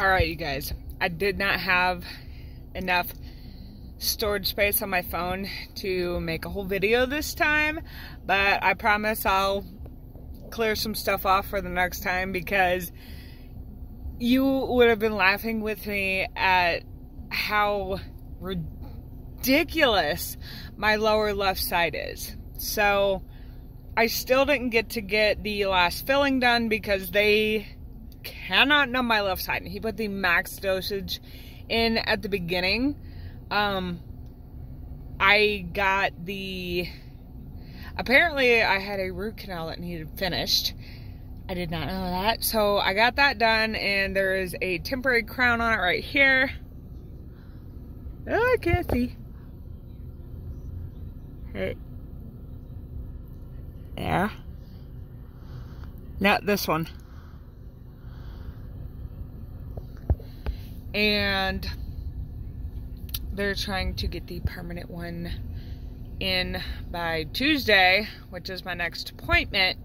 Alright, you guys. I did not have enough storage space on my phone to make a whole video this time, but I promise I'll clear some stuff off for the next time because you would have been laughing with me at how ridiculous my lower left side is. So, I still didn't get to get the last filling done because they cannot numb my left side. And he put the max dosage in at the beginning. Um, I got the. Apparently, I had a root canal that needed finished. I did not know that. So I got that done, and there is a temporary crown on it right here. Oh, I can't see. Hey. Yeah. Not this one. And they're trying to get the permanent one in by Tuesday, which is my next appointment.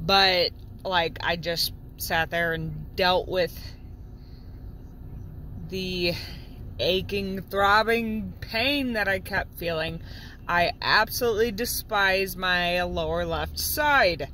But, like, I just sat there and dealt with the aching, throbbing pain that I kept feeling. I absolutely despise my lower left side.